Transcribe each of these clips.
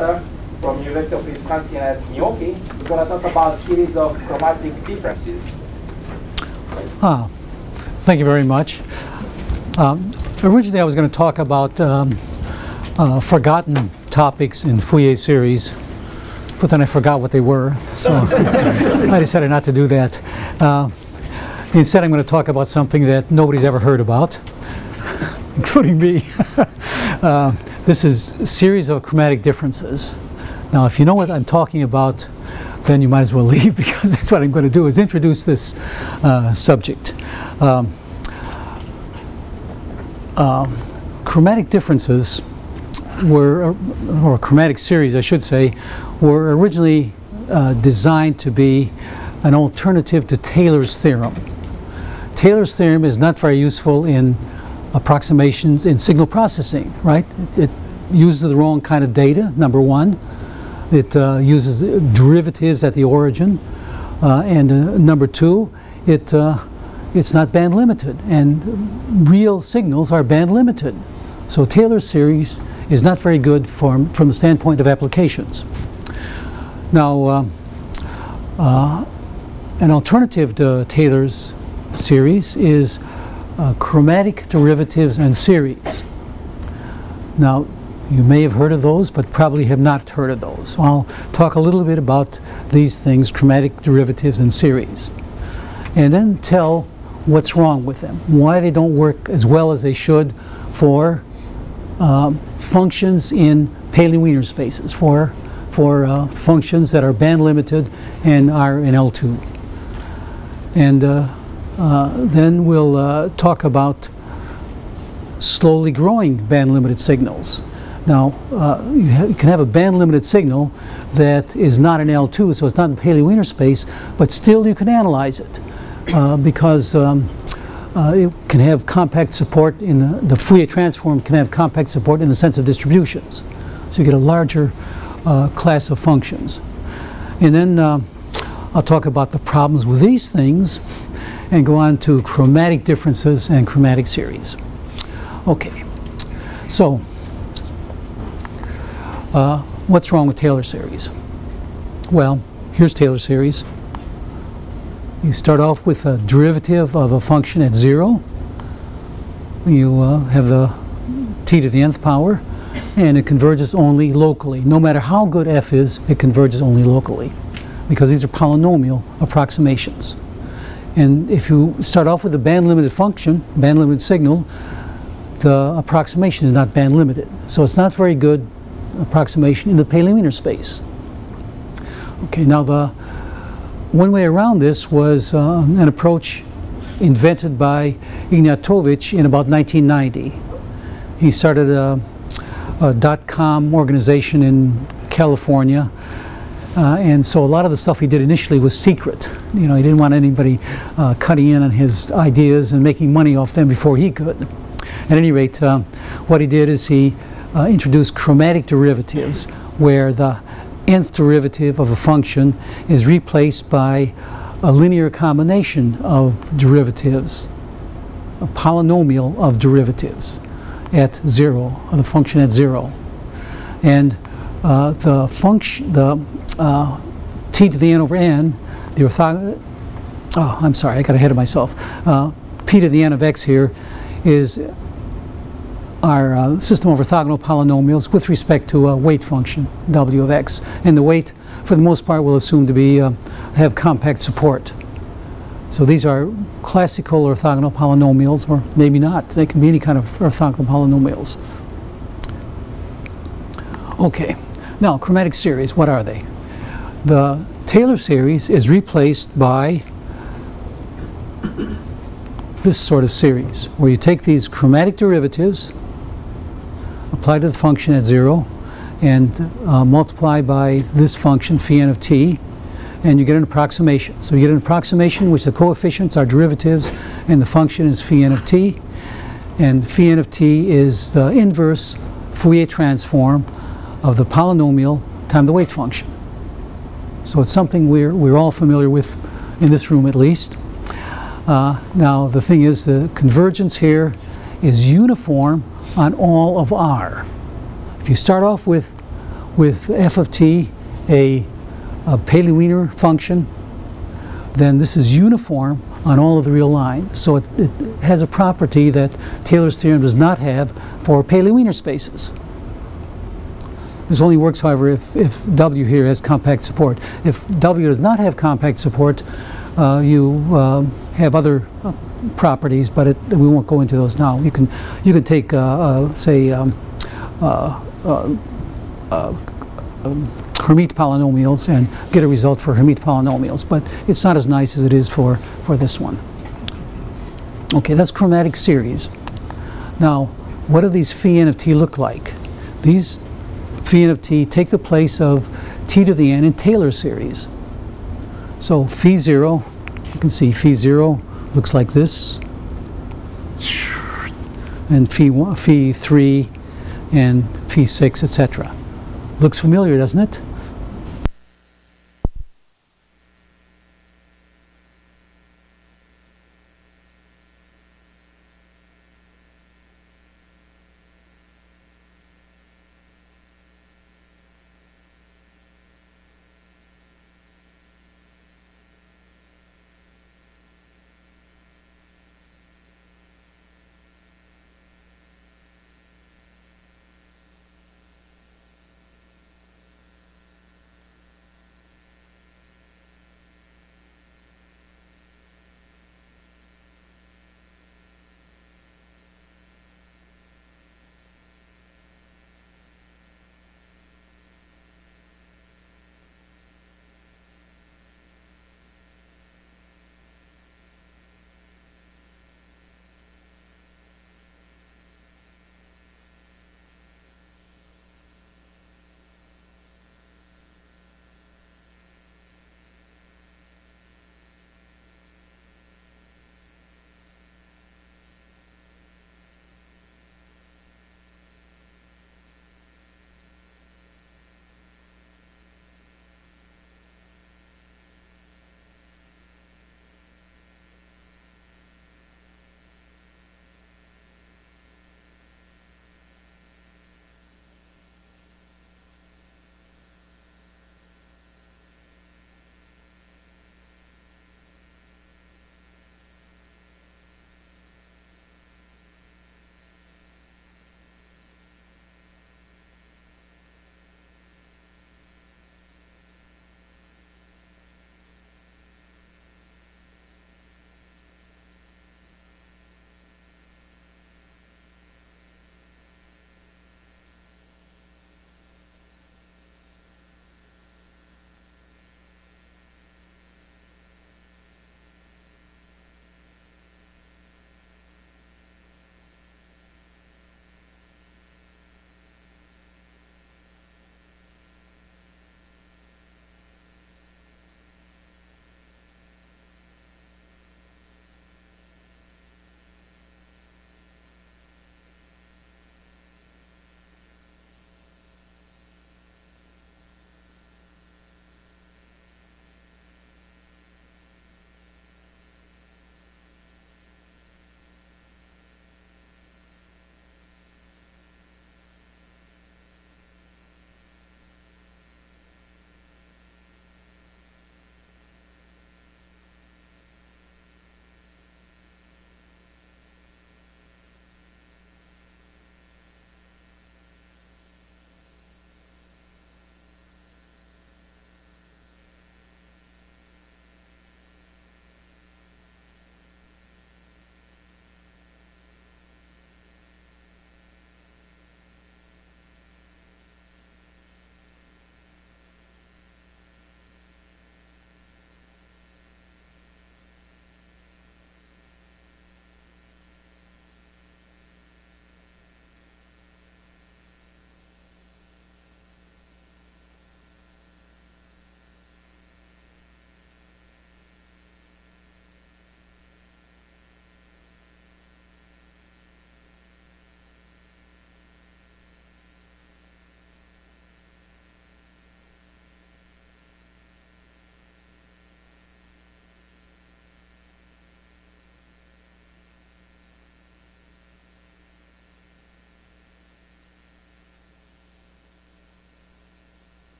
From University of Wisconsin at Milwaukee. We're going to talk about series of chromatic differences. Ah, thank you very much. Um, originally, I was going to talk about um, uh, forgotten topics in Fourier series, but then I forgot what they were, so I decided not to do that. Uh, instead, I'm going to talk about something that nobody's ever heard about, including me. uh, this is a series of chromatic differences. Now, if you know what I'm talking about, then you might as well leave because that's what I'm going to do is introduce this uh, subject. Um, um, chromatic differences were, or chromatic series I should say, were originally uh, designed to be an alternative to Taylor's theorem. Taylor's theorem is not very useful in approximations in signal processing, right? It, uses the wrong kind of data, number one. It uh, uses derivatives at the origin. Uh, and uh, number two, it, uh, it's not band limited. And real signals are band limited. So Taylor series is not very good for, from the standpoint of applications. Now, uh, an alternative to Taylor's series is chromatic derivatives and series. Now, you may have heard of those, but probably have not heard of those. So I'll talk a little bit about these things, chromatic derivatives and series, and then tell what's wrong with them, why they don't work as well as they should for uh, functions in Paley-Wiener spaces, for, for uh, functions that are band limited and are in L2. And uh, uh then we'll uh, talk about slowly growing band limited signals. Now, uh, you, you, can have a band limited signal that is not an L2, so it's not in Paley-Wiener space, but still you can analyze it uh, because um, uh, it can have compact support in the, the, Fourier transform can have compact support in the sense of distributions. So you get a larger uh, class of functions. And then uh, I'll talk about the problems with these things and go on to chromatic differences and chromatic series. Okay, so uh, what's wrong with Taylor series? Well, here's Taylor series. You start off with a derivative of a function at zero. You uh, have the t to the nth power, and it converges only locally. No matter how good f is, it converges only locally, because these are polynomial approximations. And if you start off with a band-limited function, band-limited signal, the approximation is not band-limited. So it's not very good approximation in the Paley-Wiener space. Okay, now the one way around this was uh, an approach invented by Ignjatovic in about 1990. He started a, a dot-com organization in California, uh, and so a lot of the stuff he did initially was secret. You know, he didn't want anybody uh, cutting in on his ideas and making money off them before he could. At any rate, uh, what he did is he uh, introduced chromatic derivatives where the nth derivative of a function is replaced by a linear combination of derivatives, a polynomial of derivatives at zero, or the function at zero. And uh, the function, the uh, t to the n over n, the orthogonal, oh, I'm sorry, I got ahead of myself. Uh, p to the n of x here is our uh, system of orthogonal polynomials with respect to a weight function, w of x. And the weight, for the most part, we'll assume to be uh, have compact support. So these are classical orthogonal polynomials, or maybe not. They can be any kind of orthogonal polynomials. Okay, now chromatic series, what are they? The Taylor series is replaced by this sort of series, where you take these chromatic derivatives, apply to the function at zero and uh, multiply by this function phi n of t and you get an approximation. So you get an approximation which the coefficients are derivatives and the function is phi n of t and phi n of t is the inverse Fourier transform of the polynomial times the weight function. So it's something we're, we're all familiar with in this room at least. Uh, now the thing is the convergence here is uniform on all of R. If you start off with with f of t a, a Paley-Wiener function, then this is uniform on all of the real lines. So it, it has a property that Taylor's theorem does not have for Paley-Wiener spaces. This only works, however, if, if W here has compact support. If W does not have compact support, uh, you uh, have other uh, properties, but it, we won't go into those now. You can, you can take, uh, uh, say, um, um, Hermite polynomials and get a result for Hermite polynomials, but it's not as nice as it is for, for this one. Okay, that's chromatic series. Now, what do these phi n of t look like? These phi n of t take the place of t to the n in Taylor series. So phi 0, you can see phi 0 looks like this, and phi, one, phi 3 and phi 6, etc. Looks familiar, doesn't it?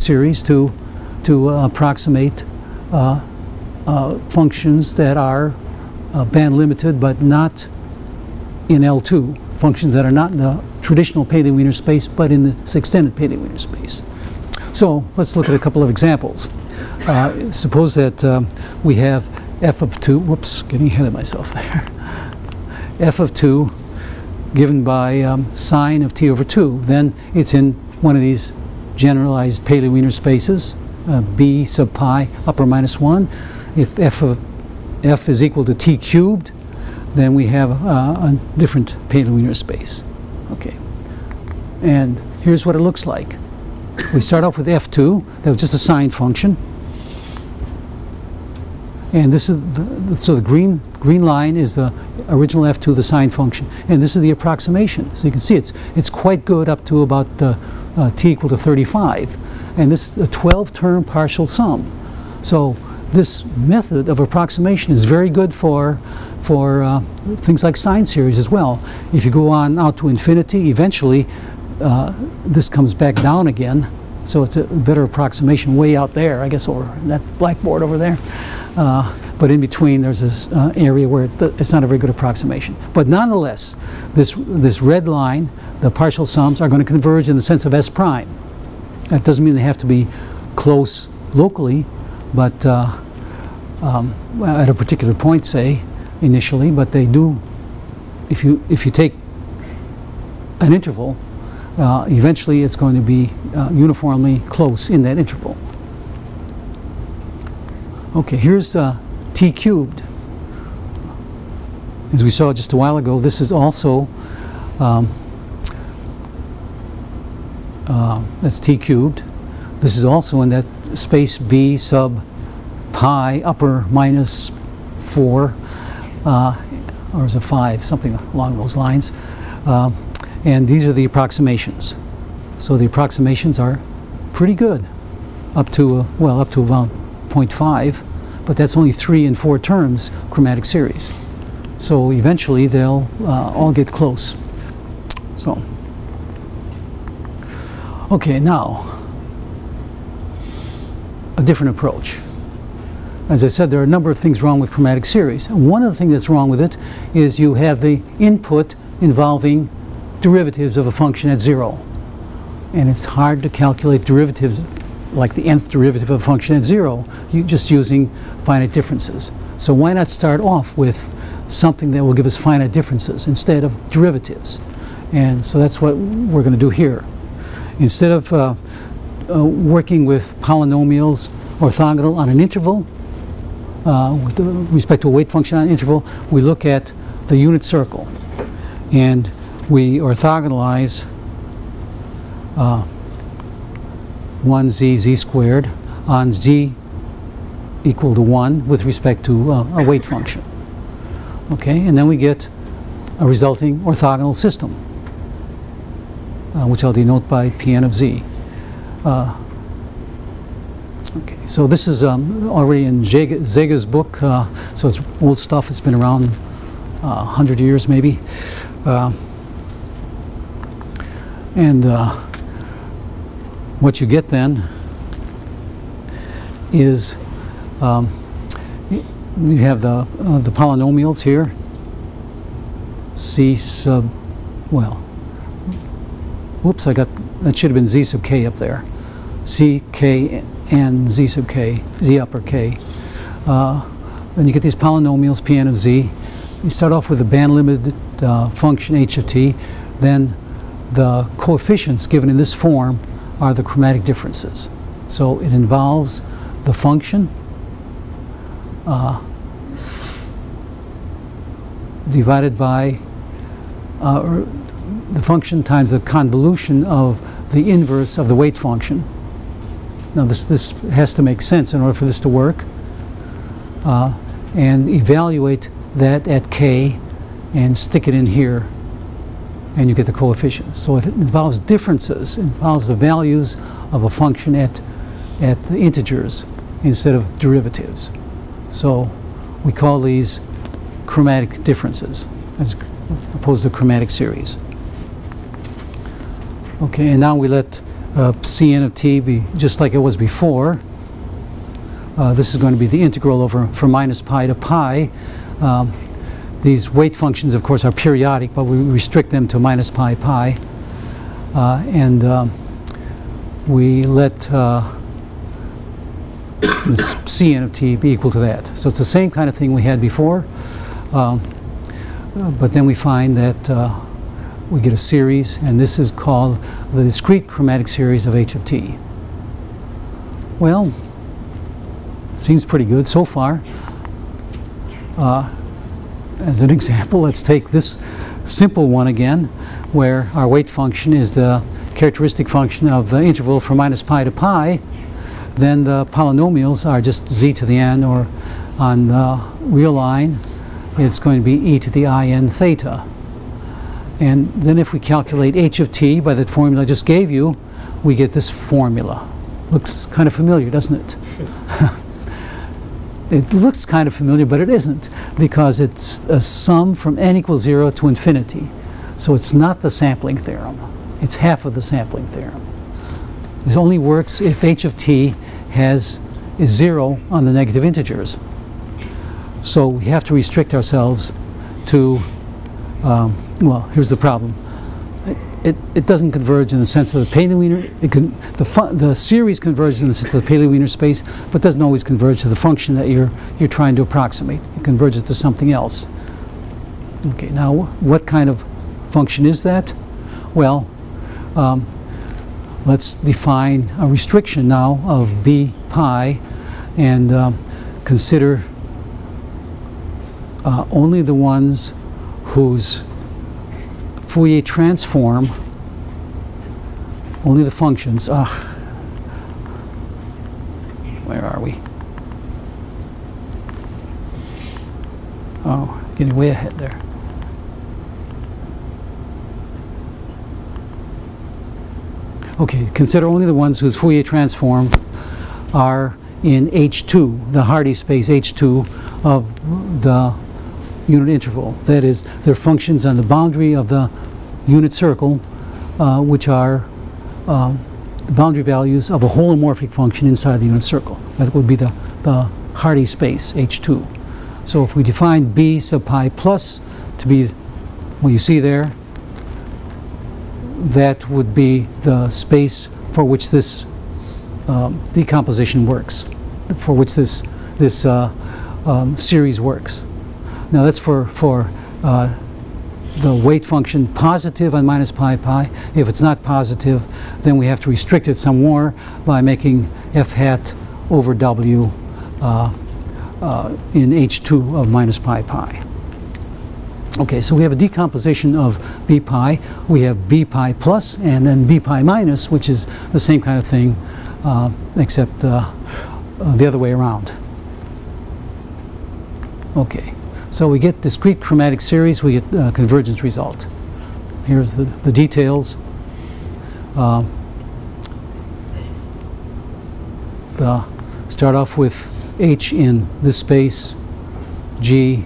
Series to, to uh, approximate uh, uh, functions that are band limited but not in L2, functions that are not in the traditional Paley-Wiener space but in this extended Paley-Wiener space. So let's look at a couple of examples. Uh, suppose that um, we have f of 2, whoops, getting ahead of myself there. f of 2 given by um, sine of t over 2. Then it's in one of these generalized Paley-Wiener spaces, uh, b sub pi upper minus 1. If f of f is equal to t cubed, then we have uh, a different Paley-Wiener space. Okay. And here's what it looks like. We start off with f2, that was just a sine function. And this is the, so the green green line is the original f2, the sine function, and this is the approximation. So you can see it's it's quite good up to about uh, uh, t equal to 35, and this is a 12-term partial sum. So this method of approximation is very good for for uh, things like sine series as well. If you go on out to infinity, eventually uh, this comes back down again. So it's a better approximation way out there, I guess, over that blackboard over there. Uh, but in between, there's this uh, area where it, it's not a very good approximation. But nonetheless, this, this red line, the partial sums, are going to converge in the sense of S prime. That doesn't mean they have to be close locally, but uh, um, at a particular point, say, initially, but they do, if you, if you take an interval, uh, eventually it's going to be uh, uniformly close in that interval. Okay, here's uh, t cubed. As we saw just a while ago, this is also, um, uh, that's t cubed. This is also in that space b sub pi upper minus 4, uh, or is it 5, something along those lines. Uh, and these are the approximations. So the approximations are pretty good, up to, uh, well, up to about 0.5, but that's only three and four terms chromatic series. So eventually they'll uh, all get close. So, okay, now, a different approach. As I said, there are a number of things wrong with chromatic series. One of the things that's wrong with it is you have the input involving derivatives of a function at zero. And it's hard to calculate derivatives like the nth derivative of a function at zero, you just using finite differences. So why not start off with something that will give us finite differences instead of derivatives? And so that's what we're going to do here. Instead of uh, uh, working with polynomials orthogonal on an interval, uh, with respect to a weight function on an interval, we look at the unit circle. And we orthogonalize uh, 1z z squared on z equal to 1 with respect to uh, a weight function. Okay, and then we get a resulting orthogonal system, uh, which I'll denote by Pn of z. Uh, okay, so this is um, already in Szegő's book, uh, so it's old stuff. It's been around 100 uh, years maybe. Uh, and what you get then is um, you have the, uh, the polynomials here, c sub, well, whoops, I got, that should have been z sub k up there. c, k, and z sub k, z upper k. Uh, then you get these polynomials, pn of z. You start off with a band limited uh, function h of t, then the coefficients given in this form are the chromatic differences. So it involves the function uh, divided by uh, the function times the convolution of the inverse of the weight function. Now this, this has to make sense in order for this to work. Uh, and evaluate that at k and stick it in here and you get the coefficients. So it involves differences, it involves the values of a function at, at the integers instead of derivatives. So we call these chromatic differences as opposed to chromatic series. Okay, and now we let uh, Cn of t be just like it was before. Uh, this is going to be the integral over from minus pi to pi. Um, these weight functions, of course, are periodic, but we restrict them to minus pi pi. Uh, and um, we let uh, Cn of t be equal to that. So it's the same kind of thing we had before, um, but then we find that uh, we get a series, and this is called the discrete chromatic series of h of t. Well, seems pretty good so far. Uh, as an example, let's take this simple one again, where our weight function is the characteristic function of the interval from minus pi to pi, then the polynomials are just z to the n, or on the real line, it's going to be e to the i n theta. And then if we calculate h of t by that formula I just gave you, we get this formula. Looks kind of familiar, doesn't it? it looks kind of familiar, but it isn't, because it's a sum from n equals 0 to infinity. So it's not the sampling theorem. It's half of the sampling theorem. This only works if h of t has is 0 on the negative integers. So we have to restrict ourselves to, um, well, here's the problem it, it doesn't converge in the sense of the Paley-Wiener, Can, the, the series converges in the sense of the Paley-Wiener space, but doesn't always converge to the function that you're, you're trying to approximate. It converges to something else. Okay, now what kind of function is that? Well, um, let's define a restriction now of b pi and um, consider uh, only the ones whose Fourier transform only the functions. Ah, where are we? Oh, getting way ahead there. Okay, consider only the ones whose Fourier transform are in H2, the Hardy space H2 of the unit interval. That is, they're functions on the boundary of the unit circle, uh, which are um, boundary values of a holomorphic function inside the unit circle. That would be the, the Hardy space, H2. So if we define B sub pi plus to be what you see there, that would be the space for which this um, decomposition works, for which this, this uh, um, series works. Now that's for, for uh, the weight function positive on minus pi pi. If it's not positive, then we have to restrict it some more by making f hat over w uh, uh, in h2 of minus pi pi. Okay, so we have a decomposition of b pi. We have b pi plus and then b pi minus, which is the same kind of thing, uh, except uh, uh, the other way around. Okay. So we get discrete chromatic series, we get uh, convergence result. Here's the, the details. Uh, the, start off with H in this space, G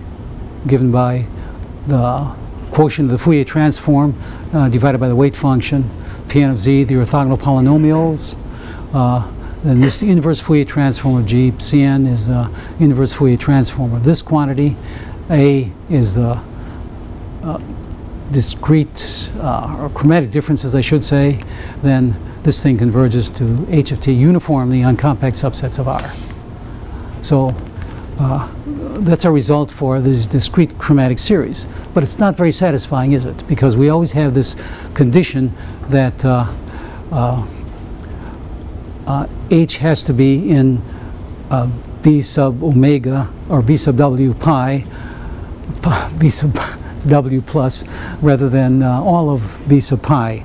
given by the quotient of the Fourier transform uh, divided by the weight function, Pn of z, the orthogonal polynomials, uh, then this inverse Fourier transform of G, Cn is the inverse Fourier transform of this quantity, a is the uh, discrete uh, or chromatic differences, I should say, then this thing converges to h of t uniformly on compact subsets of R. So uh, that's a result for this discrete chromatic series. But it's not very satisfying, is it? Because we always have this condition that uh, uh, uh H has to be in B sub omega or B sub W pi b sub w plus rather than uh, all of b sub pi.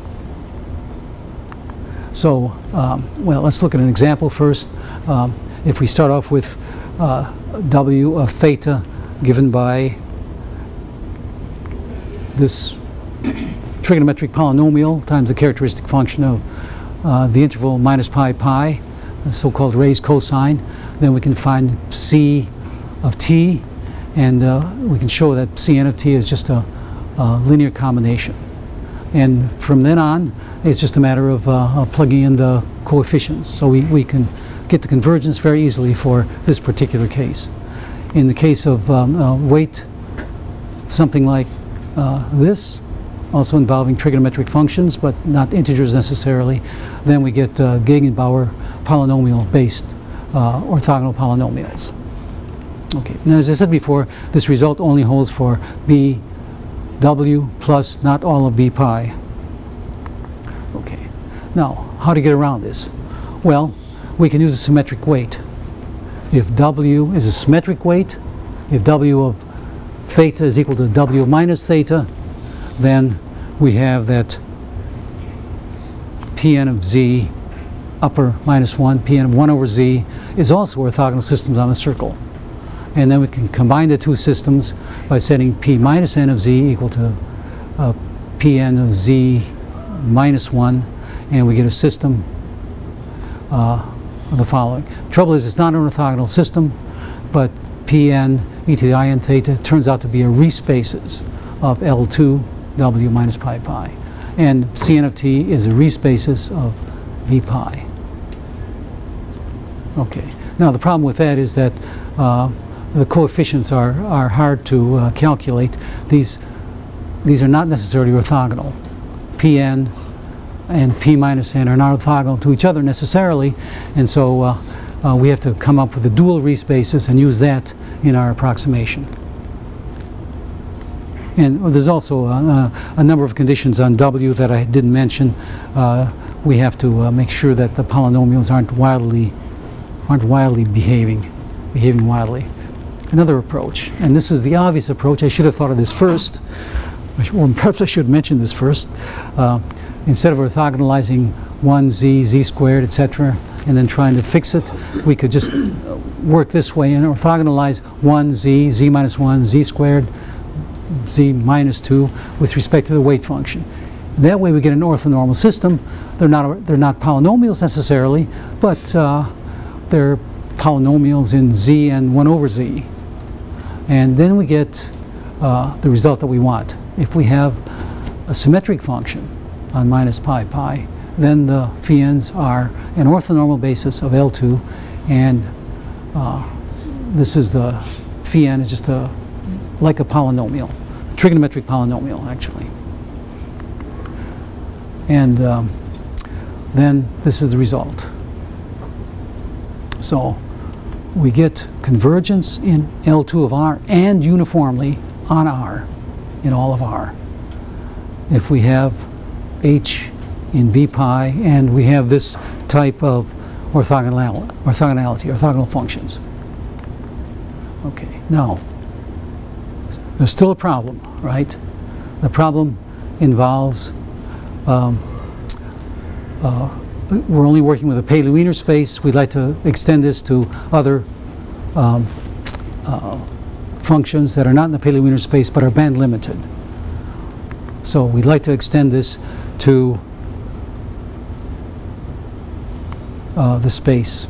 So, um, well, let's look at an example first. Um, if we start off with uh, w of theta given by this trigonometric polynomial times the characteristic function of uh, the interval minus pi pi, the so-called raised cosine, then we can find c of t and uh, we can show that Cn of t is just a, a, linear combination. And from then on, it's just a matter of uh, plugging in the coefficients. So we, we can get the convergence very easily for this particular case. In the case of um, uh, weight, something like uh, this, also involving trigonometric functions, but not integers necessarily, then we get uh, Gegenbauer polynomial-based uh, orthogonal polynomials. Okay, now as I said before, this result only holds for b w plus not all of b pi. Okay, now how to get around this? Well, we can use a symmetric weight. If w is a symmetric weight, if w of theta is equal to w minus theta, then we have that Pn of z upper minus 1, Pn of 1 over z is also orthogonal systems on a circle. And then we can combine the two systems by setting P minus n of z equal to uh, Pn of z minus 1, and we get a system uh, of the following. Trouble is, it's not an orthogonal system, but Pn e to the in theta turns out to be a Riesz basis of L2 w minus pi pi. And Cn of t is a Riesz basis of v pi. Okay. Now the problem with that is that uh, the coefficients are, are hard to uh, calculate. These, these are not necessarily orthogonal. Pn and P minus n are not orthogonal to each other necessarily, and so uh, uh, we have to come up with a dual Riesz basis and use that in our approximation. And there's also a, a, number of conditions on W that I didn't mention. Uh, we have to uh, make sure that the polynomials aren't wildly, aren't wildly behaving, behaving wildly. Another approach, and this is the obvious approach. I should have thought of this first, or perhaps I should mention this first. Uh, instead of orthogonalizing 1z, z squared, etc., and then trying to fix it, we could just work this way and orthogonalize 1z, z minus 1, z squared, z minus 2 with respect to the weight function. That way we get an orthonormal system. They're not, they're not polynomials necessarily, but uh, they're polynomials in z and 1 over z. And then we get uh, the result that we want. If we have a symmetric function on minus pi pi, then the phi-n's are an orthonormal basis of L2, and uh, this is the phi-n is just a like a polynomial, a trigonometric polynomial actually. And um, then this is the result. So we get convergence in L2 of R and uniformly on R in all of R. If we have H in B pi and we have this type of orthogonality, orthogonality orthogonal functions. Okay, now there's still a problem, right? The problem involves um, uh, we're only working with a Paley-Wiener space. We'd like to extend this to other um, uh, functions that are not in the Paley-Wiener space but are band limited. So we'd like to extend this to uh, the space,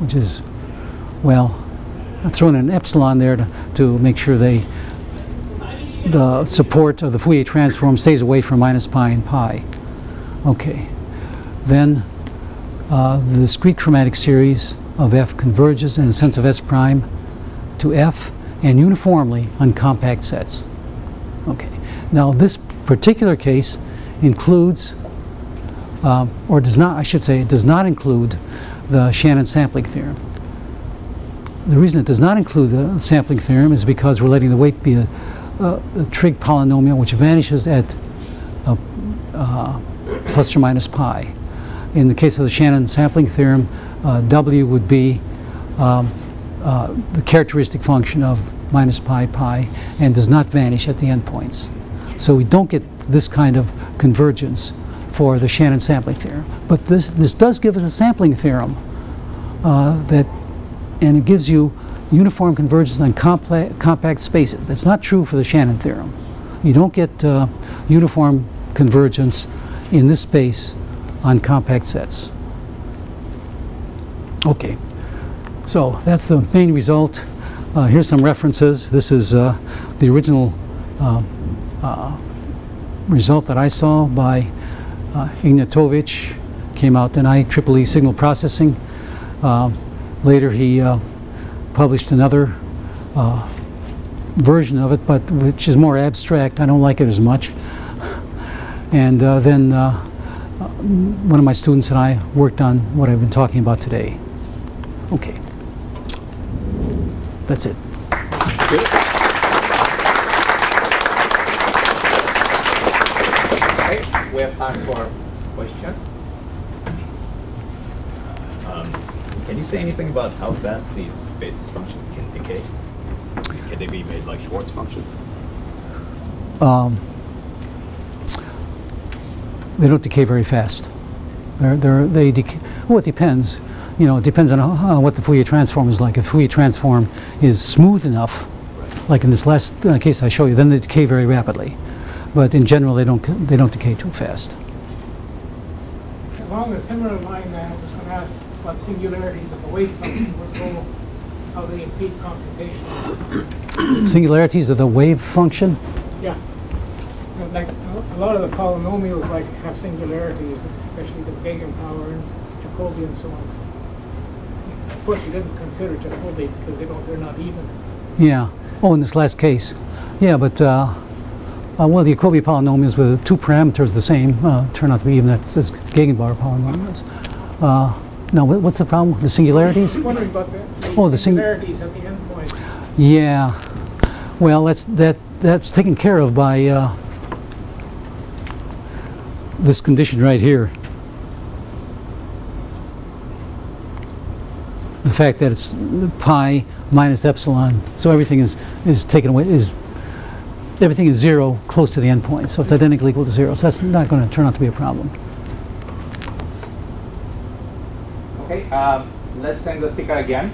which is, well, I've thrown an epsilon there to, to make sure they the support of the Fourier transform stays away from minus pi and pi. Okay. Then uh, the discrete chromatic series of f converges in the sense of s prime to f and uniformly on compact sets. Okay. Now this particular case includes, um, or does not, I should say, it does not include the Shannon sampling theorem the reason it does not include the sampling theorem is because we're letting the weight be a, a, a trig polynomial which vanishes at a, uh, plus or minus pi. In the case of the Shannon sampling theorem, uh, W would be um, uh, the characteristic function of minus pi pi and does not vanish at the endpoints. So we don't get this kind of convergence for the Shannon sampling theorem. But this, this does give us a sampling theorem uh, that and it gives you uniform convergence on compact spaces. That's not true for the Shannon theorem. You don't get uh, uniform convergence in this space on compact sets. Okay, so that's the main result. Uh, here's some references. This is uh, the original uh, uh, result that I saw by uh, Ignjatovic came out in IEEE signal processing. Uh, later, he uh, published another version of it, but which is more abstract. I don't like it as much. And then one of my students and I worked on what I've been talking about today. Okay. That's it. Okay, we have time for question. Um, Can you say anything about how fast these basis functions can decay? Can they be made like Schwartz functions? Um, they don't decay very fast. They're, they're, they decay, well, it depends. You know, it depends on how, what the Fourier transform is like. If the Fourier transform is smooth enough, like in this last uh, case I show you, then they decay very rapidly. But in general, they don't, they don't decay too fast. Along a similar line, I was going to ask about singularities of the wave function, how they impede computation. Singularities of the wave function, Yeah. Like, a- lot of the polynomials like have singularities, especially the Gegenbauer and Jacobi and so on. Of course, you didn't consider Jacobi because they don't, they're not even. yeah. Oh, in this last case. Yeah, but, uh, uh, well, the Jacobi polynomials with two parameters the same uh, turn out to be even that's, that's Gegenbauer polynomials. Uh, now, what- what's the problem with the singularities? I'm wondering about the Oh, the the sing- singularities at the endpoint. Yeah. Well, that's that that's taken care of by uh, this condition right here. The fact that it's pi minus epsilon, so everything is is taken away is everything is zero close to the endpoint, so it's identically equal to zero. So that's not going to turn out to be a problem. Okay, um, let's send the speaker again.